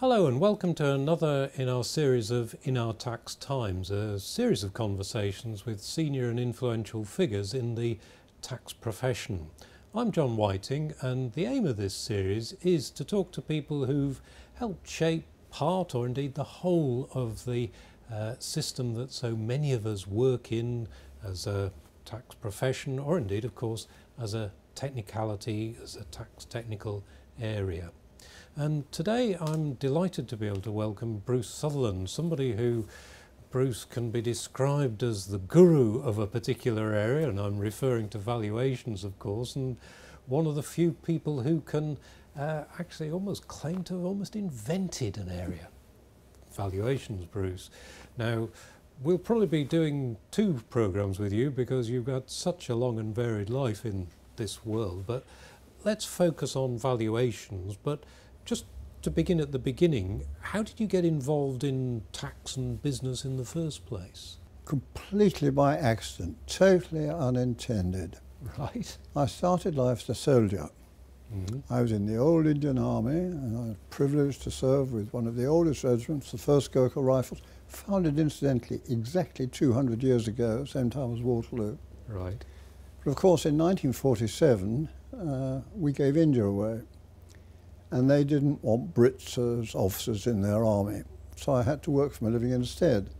Hello and welcome to another in our series of In Our Tax Times, a series of conversations with senior and influential figures in the tax profession. I'm John Whiting and the aim of this series is to talk to people who've helped shape part or indeed the whole of the uh, system that so many of us work in as a tax profession or indeed of course as a technicality, as a tax technical area. And today I'm delighted to be able to welcome Bruce Sutherland, somebody who Bruce can be described as the guru of a particular area, and I'm referring to valuations, of course, and one of the few people who can uh, actually almost claim to have almost invented an area. Valuations, Bruce. Now, we'll probably be doing two programs with you because you've got such a long and varied life in this world, but let's focus on valuations. But just to begin at the beginning, how did you get involved in tax and business in the first place? Completely by accident, totally unintended. Right. I started life as a soldier. Mm -hmm. I was in the old Indian Army and I was privileged to serve with one of the oldest regiments, the 1st Gurkha Rifles, founded incidentally exactly 200 years ago, same time as Waterloo. Right. But of course in 1947 uh, we gave India away and they didn't want Brits as officers in their army. So I had to work for my living instead.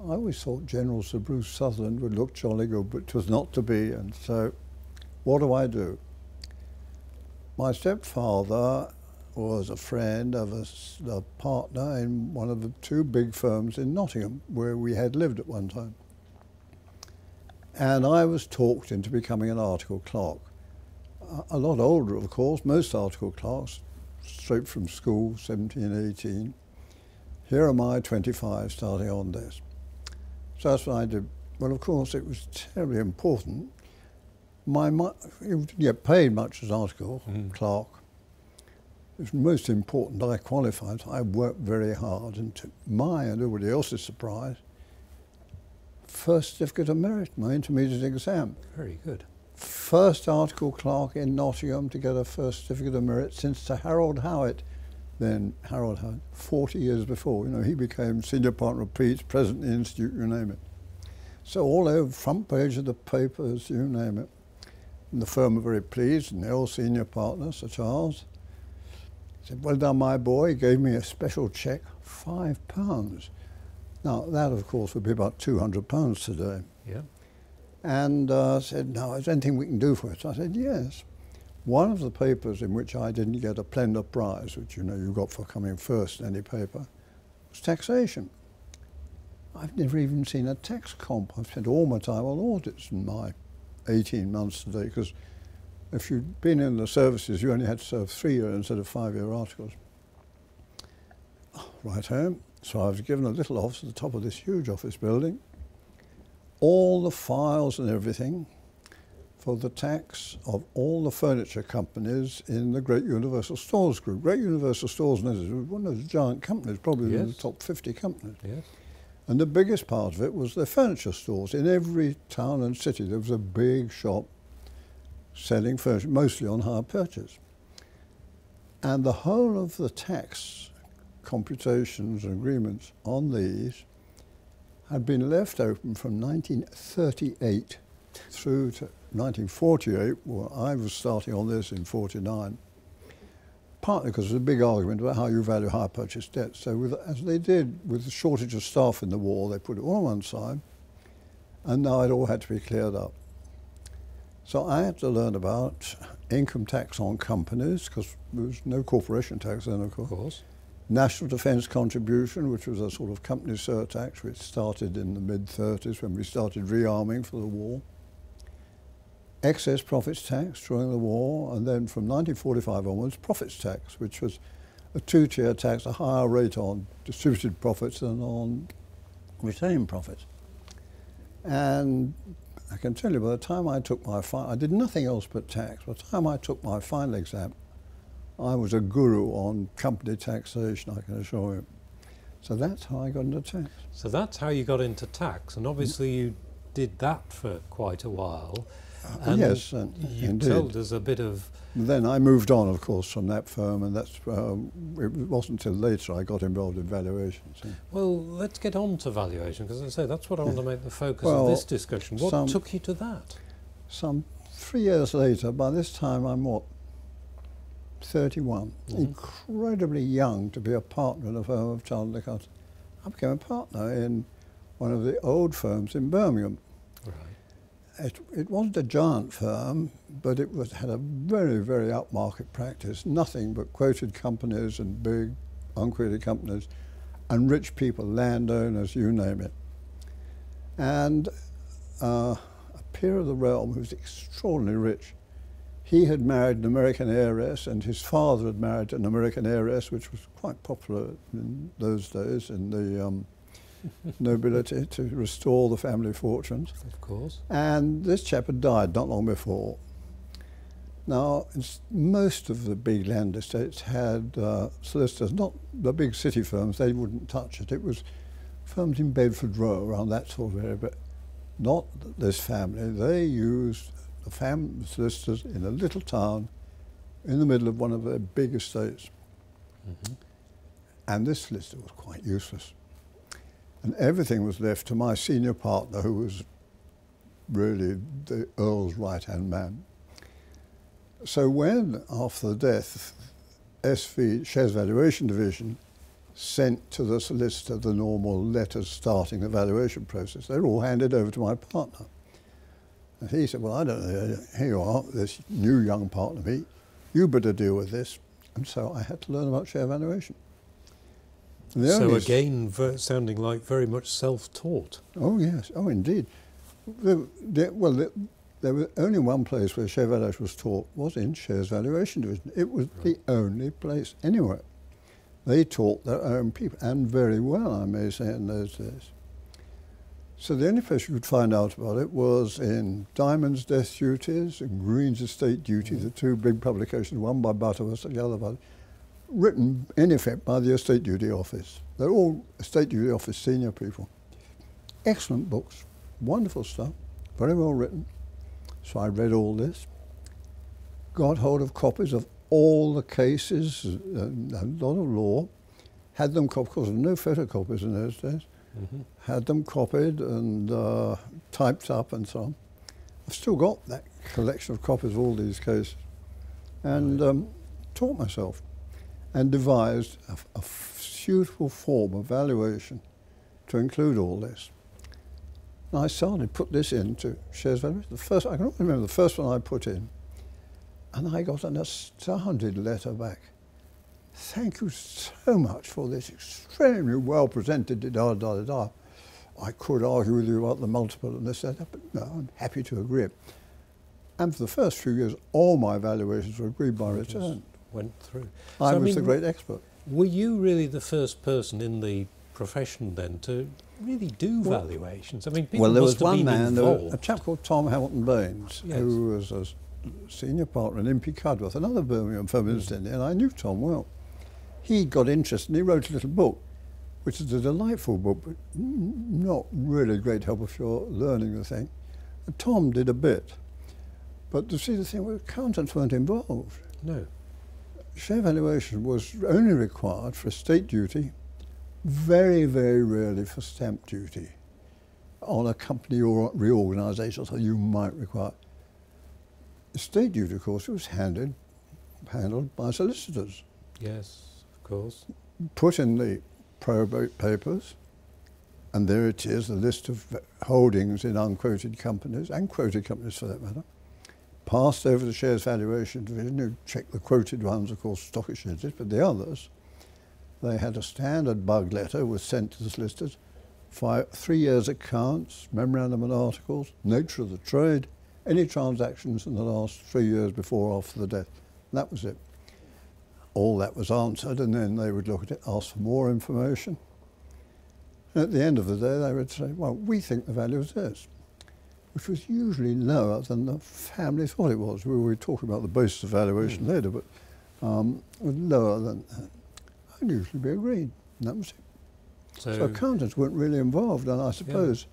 I always thought General Sir Bruce Sutherland would look jolly good, but it was not to be. And so, what do I do? My stepfather was a friend of a, a partner in one of the two big firms in Nottingham, where we had lived at one time. And I was talked into becoming an article clerk. A lot older, of course, most article clerks straight from school, 17, 18. Here am I, 25, starting on this. So that's what I did. Well, of course, it was terribly important. My, my you didn't get paid much as article mm. clerk. It was most important that I qualified. I worked very hard, and to my and everybody else's surprise, first certificate of merit, my intermediate exam. Very good first article clerk in Nottingham to get a first certificate of merit since Sir Harold Howitt, then Harold Howitt, 40 years before. You know, he became senior partner of Peats, president of the institute, you name it. So all over front page of the papers, you name it. And the firm were very pleased, and the old senior partner, Sir Charles, said, well done, my boy. He gave me a special cheque, five pounds. Now, that, of course, would be about 200 pounds today. Yeah and uh, said, now, is there anything we can do for it? I said, yes. One of the papers in which I didn't get a Plender Prize, which you know you got for coming first in any paper, was taxation. I've never even seen a tax comp. I've spent all my time on audits in my 18 months today, because if you'd been in the services, you only had to serve three-year instead of five-year articles. Right home. So I was given a little office at the top of this huge office building all the files and everything for the tax of all the furniture companies in the Great Universal Stores Group. Great Universal Stores was one of those giant companies, probably yes. in the top 50 companies. Yes. And the biggest part of it was the furniture stores. In every town and city there was a big shop selling furniture, mostly on hire purchase. And the whole of the tax computations and agreements on these had been left open from 1938 through to 1948, well, I was starting on this in 49, partly because there's a big argument about how you value hire purchase debt. So with, as they did with the shortage of staff in the war, they put it all on one side, and now it all had to be cleared up. So I had to learn about income tax on companies, because there was no corporation tax then, of course. Of course National Defence Contribution, which was a sort of company surtax, which started in the mid-30s when we started rearming for the war. Excess profits tax during the war, and then from 1945 onwards, profits tax, which was a two-tier tax, a higher rate on distributed profits than on retained profits. And I can tell you, by the time I took my final, I did nothing else but tax. By the time I took my final exam, I was a guru on company taxation, I can assure you. So that's how I got into tax. So that's how you got into tax, and obviously you did that for quite a while. And yes, and you indeed. told us a bit of Then I moved on, of course, from that firm, and that's um, it wasn't until later I got involved in valuations. yeah. Well, let's get on to valuation because, as I say, that's what I want to make the focus Well, of this discussion. What some- took you to that? Some three years later, by this time I'm what, 31, Mhm. incredibly young to be a partner in a firm of Chartered Accountants. I became a partner in one of the old firms in Birmingham. Right. It, it wasn't a giant firm, but it was, had a very, very upmarket practice. Nothing but quoted companies and big unquoted companies and rich people, landowners, you name it. And uh, a peer of the realm who was extraordinarily rich, he had married an American heiress and his father had married an American heiress, which was quite popular in those days in the um, nobility to restore the family fortunes. Of course. And this chap had died not long before. Now, most of the big land estates had uh, solicitors, not the big city firms, they wouldn't touch it. It was firms in Bedford Row, around that sort of area, but not this family. They used the fam- solicitors in a little town in the middle of one of their big estates. hmm And this solicitor was quite useless. And everything was left to my senior partner, who was really the Earl's right hand man. So when, after the death, SV, Shares Valuation Division, sent to the solicitor the normal letters starting the valuation process, they were all handed over to my partner. He said, Well, I don't know, here you are, this new young partner, of me, you better deal with this. And so I had to learn about share valuation. The So again, sounding like very much self-taught. Oh yes, oh indeed. The, the, well, the, there was only one place where share valuation was taught was in shares valuation division. It was the only place anywhere. They taught their own people, and very well, I may say, in those days. So the only place you could find out about it was in Dymond's Death Duties and Green's Estate Duty, the two big publications, one by Butterworth and the other by, written in effect by the Estate Duty Office. They're all Estate Duty Office senior people. Excellent books, wonderful stuff, very well written. So I read all this, got hold of copies of all the cases, uh, a lot of law, had them of course, no photocopies in those days, hmm had them copied and uh, typed up and so on. I've still got that collection of copies of all these cases and Right. um, taught myself and devised a, a suitable form of valuation to include all this. And I started put this into shares valuation. The first I can remember the first one I put in, and I got an astounded letter back. Thank you so much for this extremely well presented da da da da. I could argue with you about the multiple and this that, but no, I'm happy to agree. And for the first few years, all my valuations were agreed by return. Went through. I So, I was mean, the great expert. Were you really the first person in the profession then to really do Well- valuations? I mean, people Well, there must was have one man, there was involved. a chap called Tom Hamilton Baines, Yes. who was a senior partner in Impey Cudworth, another Birmingham firm, Mm. incidentally, and I knew Tom well. He got interested and he wrote a little book, which is a delightful book, but not really great help if you're learning the thing. And Tom did a bit. But to see the thing, well, accountants weren't involved. No. Share valuation was only required for estate duty, very, very rarely for stamp duty. On a company or reorganisation, so you might require. Estate duty, of course, was handed, handled by solicitors. Yes, course. Put in the probate papers, and there it is, the list of holdings in unquoted companies, and quoted companies for that matter. Passed over the shares valuation division, who checked the quoted ones, of course, stock exchanges, but the others, they had a standard bug letter was sent to the solicitors, five, three years accounts, memorandum and articles, nature of the trade, any transactions in the last three years before or after the death. And that was it. All that was answered, and then they would look at it, ask for more information. And at the end of the day, they would say, well, we think the value is this, which was usually lower than the family thought it was. We were talking about the basis of valuation Mm. later, but um, was lower than that. I'd usually be agreed, and that was it. So, So accountants weren't really involved, and I suppose,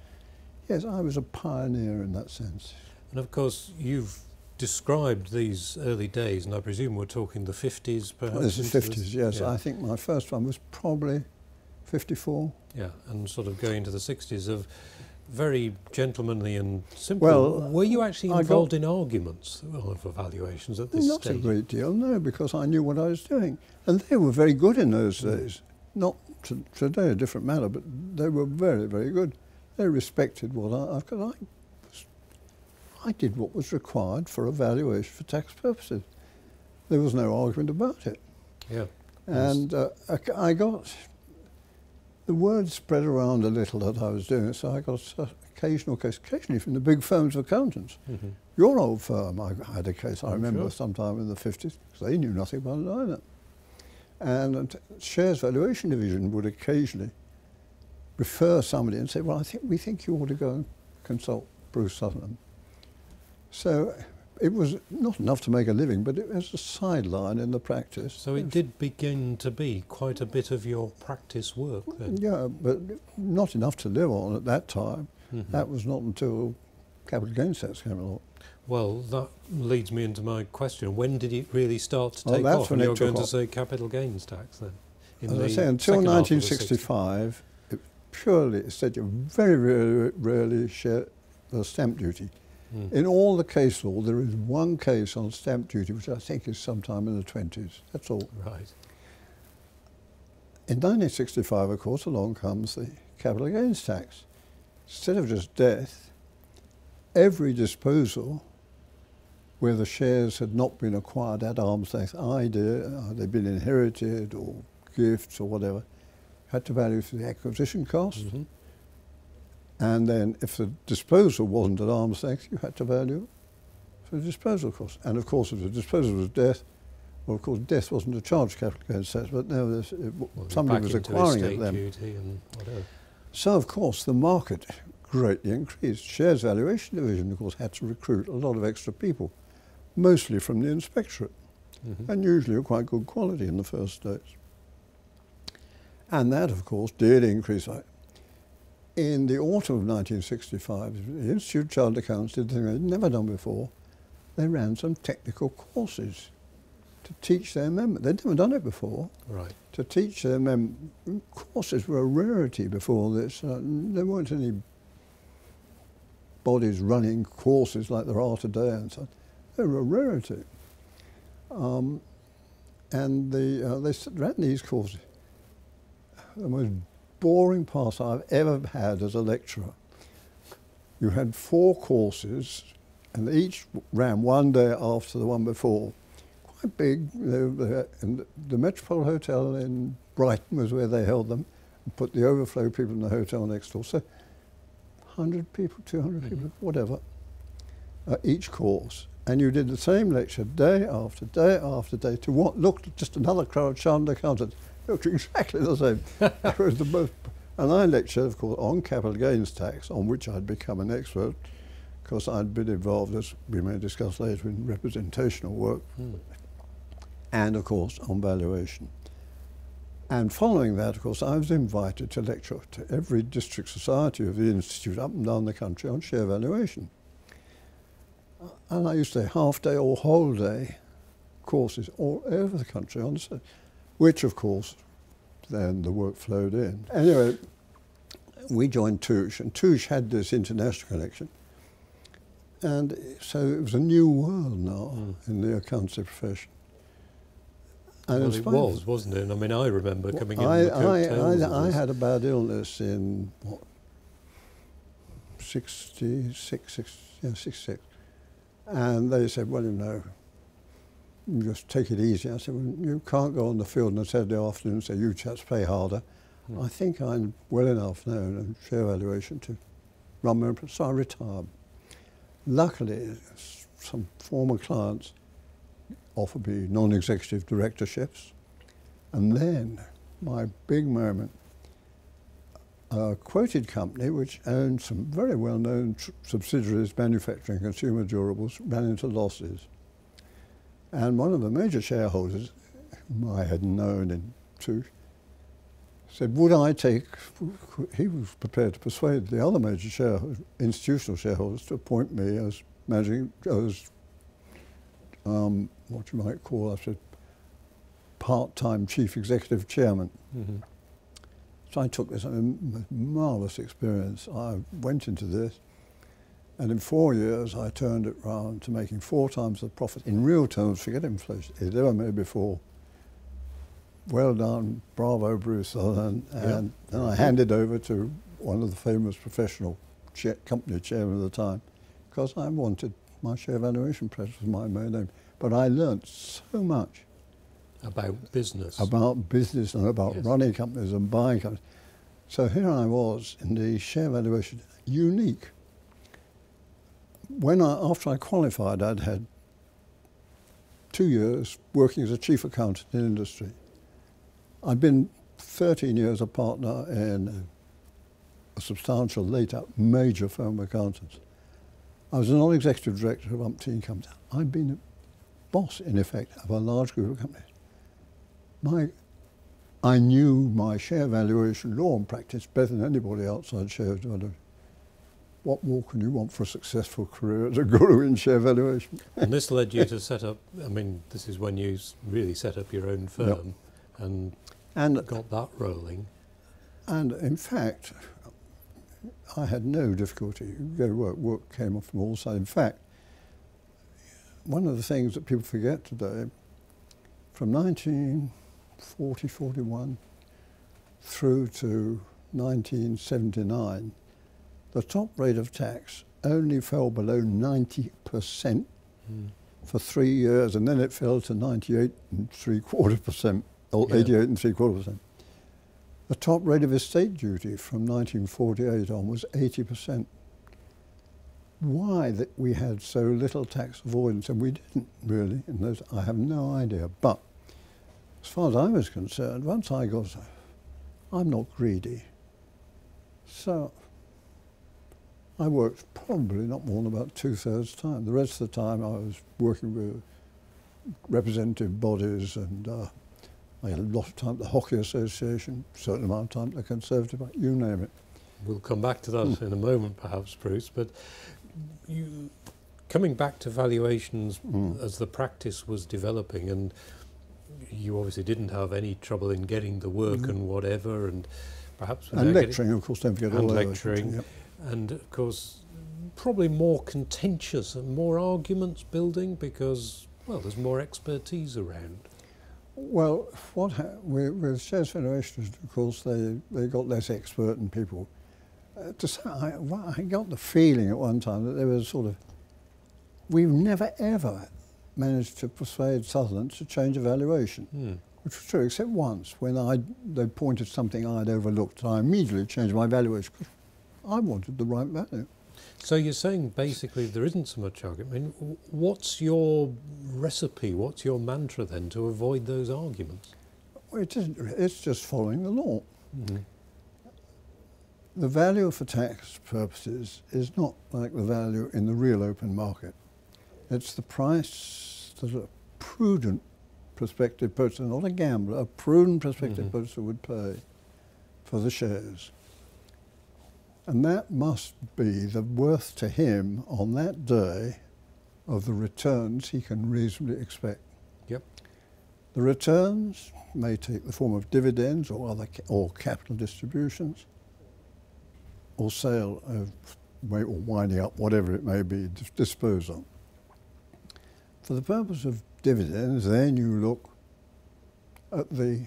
yes, I was a pioneer in that sense. And of course, you've described these early days, and I presume we're talking the 50s perhaps? This is into the- 50s, yes. Yeah. I think my first one was probably 54. Yeah, and sort of going into the 60s of very gentlemanly and simple. Well, were you actually involved in arguments of evaluations at this Not stage? a great deal, no, because I knew what I was doing. And they were very good in those Mm. days. Not to, today, a different matter, but they were very, very good. They respected what I, I, I, I did what was required for a valuation for tax purposes. There was no argument about it. Yeah. And uh, I- got, the word spread around a little that I was doing it, so I got uh, occasional case, occasionally from the big firms of accountants. hmm Your old firm, I had a case, I Oh, remember sure. sometime in the 50s, because they knew nothing about it either. And the shares valuation division would occasionally refer somebody and say, well, I think we think you ought to go and consult Bruce Sutherland. So it was not enough to make a living, but it was a sideline in the practice. So it did begin to be quite a bit of your practice work then? Yeah, but not enough to live on at that time. Mhm. That was not until capital gains tax came along. Well, that leads me into my question. When did it really start to Well, take off? when And you're going to say capital gains tax then? In As I say, until second half of the 60s? 1965, it purely said you very, very rarely share the stamp duty. Mm. In all the case law, there is one case on stamp duty, which I think is sometime in the 20s. That's all. Right. In 1965, of course, along comes the capital gains tax. Instead of just death, every disposal where the shares had not been acquired at arm's length, either uh, they'd been inherited or gifts or whatever, had to value for the acquisition cost. Mhm. And then if the disposal wasn't at arm's length, you had to value for the disposal cost. And of course, if the disposal was death, well, of course, death wasn't a charge capital gains tax, but no, this, it, Well, somebody was acquiring it then. duty and whatever. So, of course, the market greatly increased. Shares valuation division, of course, had to recruit a lot of extra people, mostly from the inspectorate, Mhm. and usually of quite good quality in the first days. And that, of course, did increase. In the autumn of 1965, the Institute of Chartered Accountants did the thing they'd never done before. They ran some technical courses to teach their members. They'd never done it before Right. to teach them. Um, courses were a rarity before this. Uh, there weren't any bodies running courses like there are today and so on. They were a rarity. Um, and the, uh, they ran these courses. The most boring pass I've ever had as a lecturer. You had four courses, and each ran one day after the one before quite big. They were there, and the- Metropole Hotel in Brighton was where they held them, and put the overflow people in the hotel next door. So, 100 people, 200 people, whatever, uh, each course. And you did the same lecture day after day after day to what looked just another crowd chartered accountants. Looked exactly the same. was the most. And I lectured, of course, on capital gains tax, on which I'd become an expert, because I'd been involved, as we may discuss later, in representational work Mm. and of course on valuation. And following that, of course, I was invited to lecture to every district society of the Institute up and down the country on share valuation. And I used to half day or whole day courses all over the country on which of course then the work flowed in. Anyway, we joined Touche, and Touche had this international connection. And so it was a new world now Mm. in the accountancy profession. And Well, it was, wasn't it? I mean, I remember coming in I, I, I, I had a bad illness in what, 66, six, yeah, 66. And they said, well, you know, just take it easy. I said, well, you can't go on the field on a Saturday afternoon and say, you chaps play harder. Mm. I think I'm well enough known in share valuation to run my own, so I retired. Luckily, some former clients offered me non-executive directorships. And then, my big moment, a quoted company which owned some very well-known subsidiaries, manufacturing consumer durables, ran into losses. And one of the major shareholders, whom I had known in Touche, said, would I take, he was prepared to persuade the other major shareholders, institutional shareholders to appoint me as managing, as um, what you might call a part-time chief executive chairman. Mm-hmm. So I took this I mean, marvelous experience. I went into this, and in four years I turned it round to making four times the profit in real terms. Forget inflation; it ever made before. Well done, bravo, Bruce. And, and yeah. then I handed over to one of the famous professional chair, company chairman of the time, because I wanted my share valuation press was my main name. But I learnt so much about business, about business, and about yes. running companies and buying companies. So here I was in the share valuation, unique. When I, after I qualified, I'd had two years working as a chief accountant in industry. I'd been 13 years a partner in a substantial, later major firm of accountants. I was a non-executive director of umpteen companies. I'd been a boss, in effect, of a large group of companies. My, I knew my share valuation law and practice better than anybody outside share valuation. What more can you want for a successful career as a guru in share valuation? and this led you to set up, I mean, this is when you really set up your own firm yep. and, and got that rolling. And in fact, I had no difficulty. Go to work, work came off from all sides. In fact, one of the things that people forget today, from 1940, 41 through to 1979, the top rate of tax only fell below 90% mm. for three years, and then it fell to 98 and three quarter percent, or yeah. 88 and three quarter percent. The top rate of estate duty from 1948 on was 80%. Why that we had so little tax avoidance, and we didn't really, in those, I have no idea. But as far as I was concerned, once I got, I'm not greedy. So I worked probably not more than about two thirds time. The rest of the time I was working with representative bodies and uh, I had a lot of time at the Hockey Association, a certain amount of time at the Conservative, you name it. We'll come back to that mm. in a moment, perhaps, Bruce. But you, coming back to valuations mm. as the practice was developing, and you obviously didn't have any trouble in getting the work mm. and whatever, and perhaps and lecturing, of course, don't forget and all lecturing, yep. And of course, probably more contentious and more arguments building because well, there's more expertise around. Well, what ha- with, with Shares Valuation, of course, they, they got less expert and people. Uh, to say, I, well, I got the feeling at one time that there was sort of, we've never ever managed to persuade Sutherland to change a valuation, mm. which was true, except once when I they pointed something I'd overlooked. I immediately changed my valuation I wanted the right value. So you're saying basically there isn't so much argument. I mean, what's your recipe? What's your mantra then to avoid those arguments? Well, it isn't, it's just following the law. Mm-hmm. The value for tax purposes is not like the value in the real open market. It's the price that a prudent prospective purchaser, not a gambler, a prudent prospective mm-hmm. purchaser would pay for the shares. And that must be the worth to him on that day of the returns he can reasonably expect. Yep. The returns may take the form of dividends or other ca- or capital distributions or sale of or winding up, whatever it may be, disposal. For the purpose of dividends, then you look at the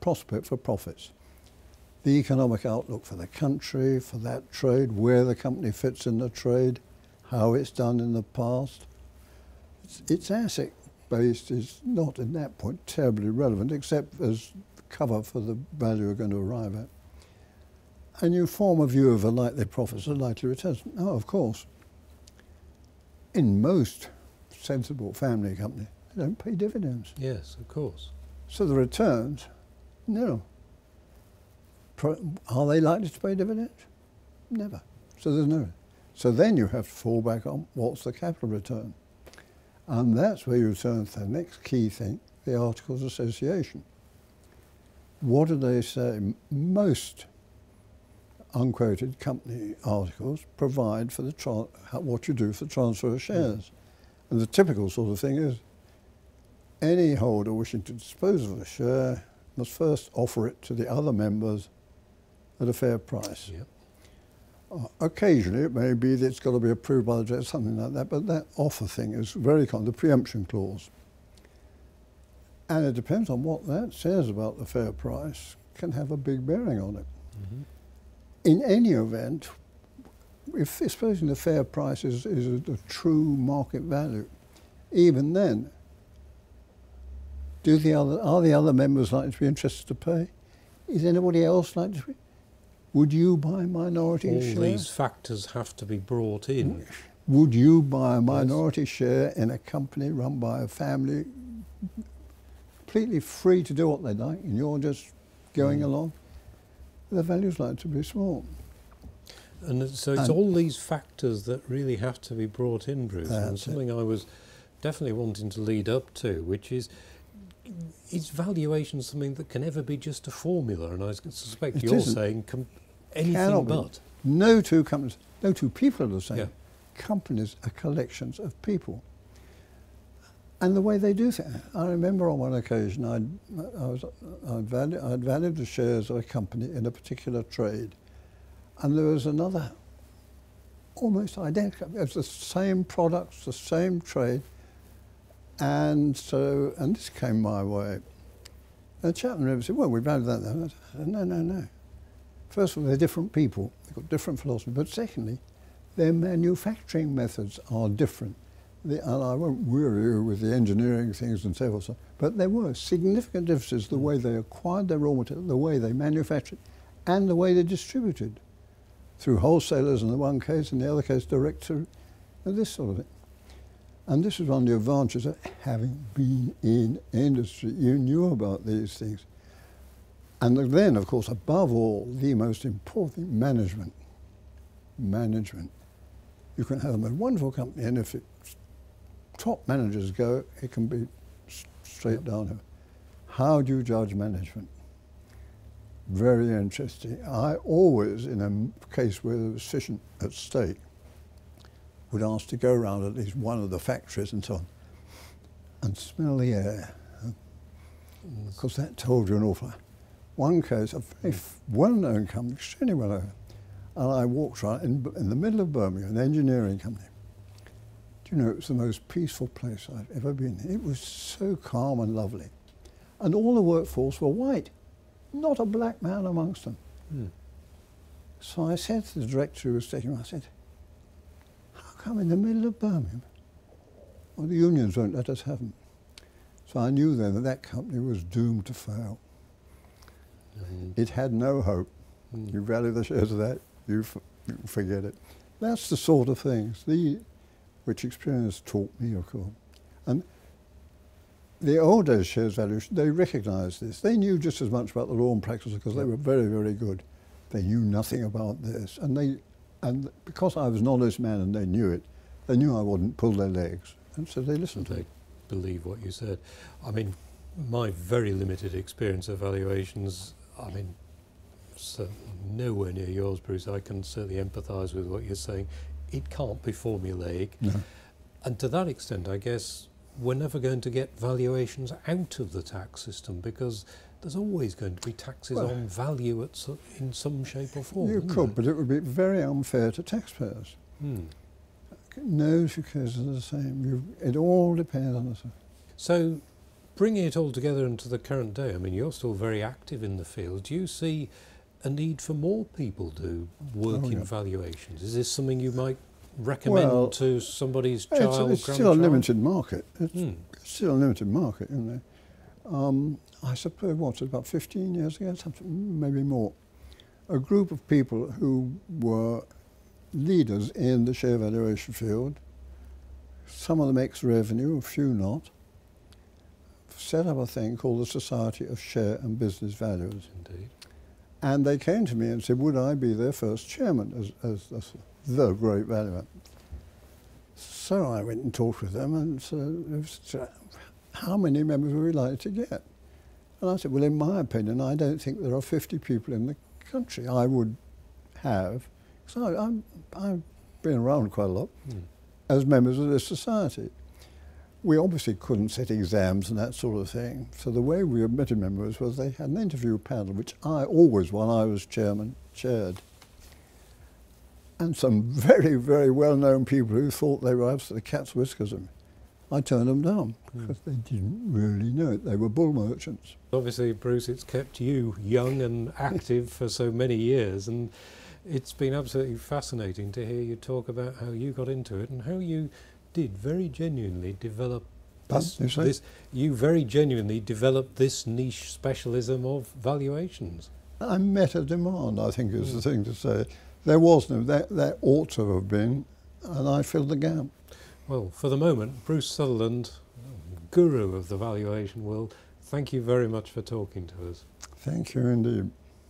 prospect for profits the economic outlook for the country, for that trade, where the company fits in the trade, how it's done in the past. It's, it's asset based is not at that point terribly relevant except as cover for the value you're going to arrive at. And you form a view of a likely profits and likely returns. No, oh, of course. In most sensible family companies, they don't pay dividends. Yes, of course. So the returns, no. Are they likely to pay dividends? Never. So there's no. So then you have to fall back on what's the capital return. And that's where you turn to the next key thing, the Articles of Association. What do they say? Most unquoted company articles provide for the what you do for transfer of shares. Mm. And the typical sort of thing is any holder wishing to dispose of a share must first offer it to the other members at a fair price. Yep. Uh, occasionally, it may be that it's got to be approved by the judge, something like that, but that offer thing is very common, the preemption clause. And it depends on what that says about the fair price, can have a big bearing on it. Mm-hmm. In any event, if supposing the fair price is, is the true market value, even then, do the other, are the other members likely to be interested to pay? Is anybody else likely to be? Would you buy minority All shares? these factors have to be brought in. Would you buy a minority share in a company run by a family, completely free to do what they like, and you're just going Mm. along? The value's likely to be small. And so it's And- all these factors that really have to be brought in, Bruce. and That's it. something I was definitely wanting to lead up to, which is is valuation something that can ever be just a formula? And I suspect It you're isn't. saying anything Cannot be. No two companies, no two people are the same. Yeah. Companies are collections of people. And the way they do things. I remember on one occasion I'd, I was, I'd, valu- I'd valued the shares of a company in a particular trade. And there was another, almost identical, it was the same products, the same trade. And so, and this came my way. The river said, well, we valued that. then." I said, no, no, no. First of all, they're different people. They've got different philosophy. But secondly, their manufacturing methods are different. The, and I won't weary you with the engineering things and so forth, but there were significant differences the way they acquired their raw material, the way they manufactured, and the way they distributed. Through wholesalers in the one case, in the other case, direct to this sort of thing. And this is one of the advantages of having been in industry. You knew about these things. And then, of course, above all, the most important management. Management. You can have a wonderful company, and if top managers go, it can be straight downhill. How do you judge management? Very interesting. I always, in a case where there was sufficient at stake, would ask to go around at least one of the factories and so on and smell the air, because that told you an awful lot. One case, a very well-known company, extremely well-known, and I walked around in, in the middle of Birmingham, an engineering company. Do you know, it was the most peaceful place I've ever been. It was so calm and lovely. And all the workforce were white, not a black man amongst them. Hmm. So I said to the director who was taking me, I said, how come in the middle of Birmingham? Well, the unions won't let us have them. So I knew then that that company was doomed to fail. And, It had no hope. mm, You value the shares of that, you, f- you forget it. That's the sort of things the, which experience taught me, of course. And the old days shares valuation, they recognised this. They knew just as much about the law and practice because they were very, very good. They knew nothing about this. And they, and because I was an honest man and they knew it, they knew I wouldn't pull their legs. And so they listened to they me. believe what you said. I mean, my very limited experience of valuations, I mean, nowhere near yours, Bruce. I can certainly empathise with what you're saying. It can't be formulaic. No. And to that extent, I guess we're never going to get valuations out of the tax system because there's always going to be taxes Well- on value at so, in some shape or form. You could, there? but it would be very unfair to taxpayers. Hmm. No two cases are the same. You, it all depends on the. So, bringing it all together into the current day, I mean, you're still very active in the field. Do you see a need for more people to work Oh, in valuations? Is this something you might recommend Well, to somebody's It's, child, it's still a limited market. It's Hmm. still a limited market, isn't it? Um, I suppose, what, about 15 years ago, something, maybe more, a group of people who were leaders in the share valuation field, some of them ex-revenue, a few not, set up a thing called the Society of Share and Business Valuers. Indeed. And they came to me and said, would I be their first chairman as, as, as the great valuer? So I went and talked with them and said, how many members would we like to get? And I said, well, in my opinion, I don't think there are 50 people in the country. I would have, because I'm, I've been around quite a lot, Mm. as members of this society. We obviously couldn't set exams and that sort of thing. So the way we admitted members was they had an interview panel, which I always, while I was chairman, chaired. And some very, very well-known people who thought they were absolutely cat's whiskers of me. I turned them down Mm. because they didn't really know it. They were bull merchants. Obviously, Bruce, it's kept you young and active for so many years, and it's been absolutely fascinating to hear you talk about how you got into it and how you did very genuinely develop this. you this you very genuinely developed this niche specialism of valuations. I met a demand, I think is the Mm. thing to say. There was no, there, there ought to have been, and I filled the gap. Well, for the moment, Bruce Sutherland, guru of the valuation world, thank you very much for talking to us. Thank you indeed.